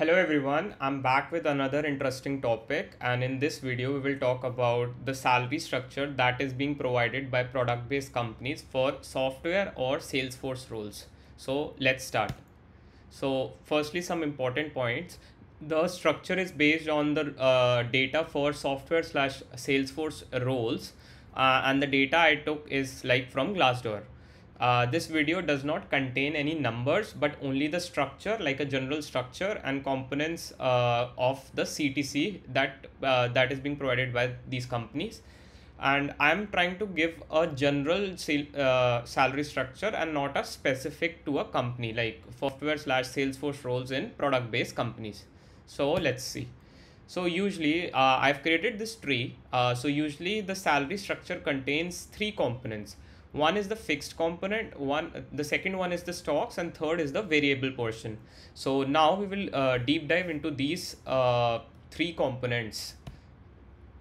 Hello everyone, I'm back with another interesting topic and in this video we will talk about the salary structure that is being provided by product based companies for software or Salesforce roles. So let's start. So firstly some important points. The structure is based on the uh, data for software slash Salesforce roles uh, and the data I took is like from Glassdoor. Uh, this video does not contain any numbers but only the structure like a general structure and components uh, of the CTC that uh, that is being provided by these companies and I'm trying to give a general sal uh, salary structure and not a specific to a company like software slash Salesforce roles in product based companies. So let's see. So usually uh, I've created this tree. So usually the salary structure contains three components one is the fixed component one the second one is the stocks and third is the variable portion. So now we will uh, deep dive into these uh, three components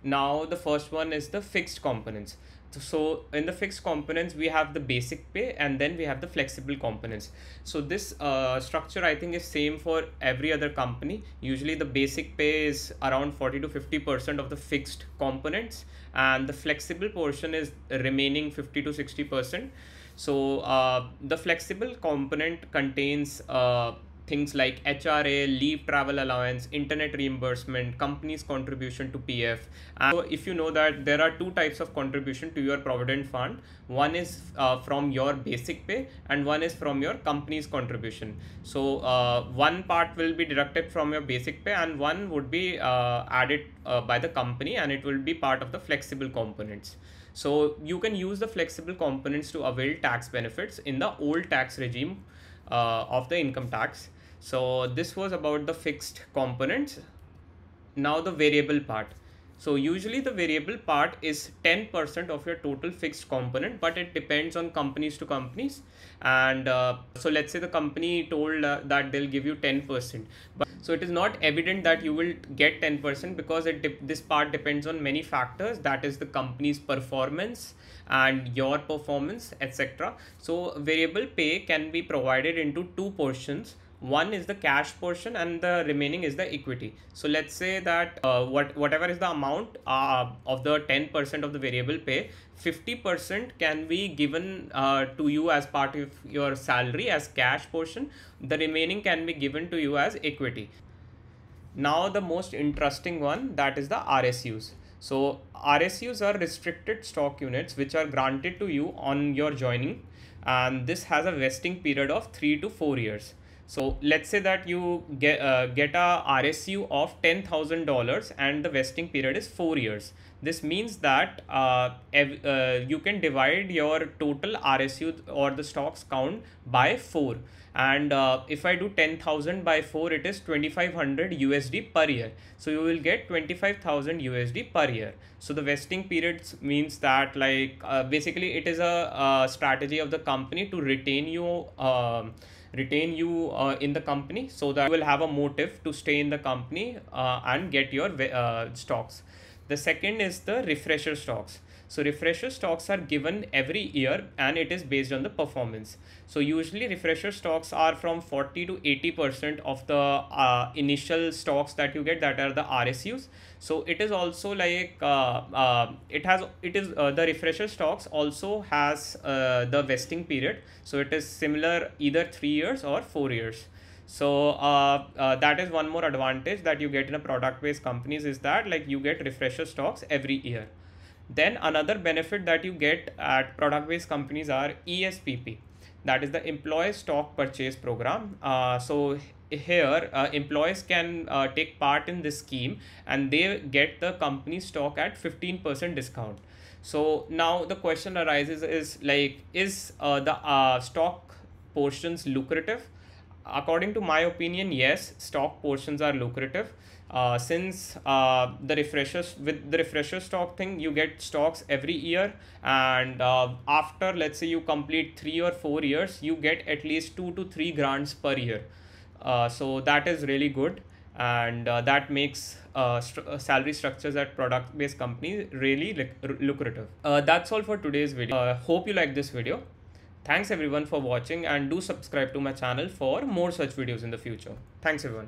now the first one is the fixed components. So in the fixed components we have the basic pay and then we have the flexible components. So this uh, structure i think is same for every other company. Usually the basic pay is around 40 to 50 percent of the fixed components and the flexible portion is remaining 50 to 60 percent. So uh, the flexible component contains uh, things like HRA, leave travel allowance, internet reimbursement, company's contribution to PF. And so if you know that there are two types of contribution to your provident fund, one is uh, from your basic pay and one is from your company's contribution. So uh, one part will be deducted from your basic pay and one would be uh, added uh, by the company and it will be part of the flexible components. So you can use the flexible components to avail tax benefits in the old tax regime uh, of the income tax so this was about the fixed components. Now the variable part. So usually the variable part is 10% of your total fixed component, but it depends on companies to companies. And uh, so let's say the company told uh, that they'll give you 10%. But so it is not evident that you will get 10% because it this part depends on many factors. That is the company's performance and your performance, etc. So variable pay can be provided into two portions one is the cash portion and the remaining is the equity. So let's say that uh, what whatever is the amount uh, of the 10% of the variable pay 50% can be given uh, to you as part of your salary as cash portion. The remaining can be given to you as equity. Now the most interesting one that is the rsus so rsus are restricted stock units which are granted to you on your joining and this has a vesting period of 3 to 4 years so let's say that you get uh, get a RSU of ten thousand dollars and the vesting period is four years. This means that uh, uh, you can divide your total RSU or the stocks count by four. And uh, if I do ten thousand by four, it is twenty five hundred USD per year. So you will get twenty five thousand USD per year. So the vesting periods means that like uh, basically it is a, a strategy of the company to retain you. Um, retain you uh, in the company so that you will have a motive to stay in the company uh, and get your uh, stocks the second is the refresher stocks so refresher stocks are given every year and it is based on the performance. So usually refresher stocks are from 40 to 80% of the uh, initial stocks that you get that are the RSUs. So it is also like uh, uh, it has it is uh, the refresher stocks also has uh, the vesting period. So it is similar either three years or four years. So uh, uh, that is one more advantage that you get in a product based companies is that like you get refresher stocks every year. Then another benefit that you get at product based companies are ESPP, that is the employee stock purchase program. Uh, so here uh, employees can uh, take part in this scheme and they get the company stock at 15% discount. So now the question arises is like, is uh, the uh, stock portions lucrative? According to my opinion, yes, stock portions are lucrative. Uh, since uh, the refreshers with the refresher stock thing you get stocks every year and uh, after let's say you complete three or four years you get at least two to three grants per year. Uh, so that is really good and uh, that makes uh, st- uh, salary structures at product based companies really luc- lucrative. Uh, that's all for today's video. Uh, hope you like this video thanks everyone for watching and do subscribe to my channel for more such videos in the future. Thanks everyone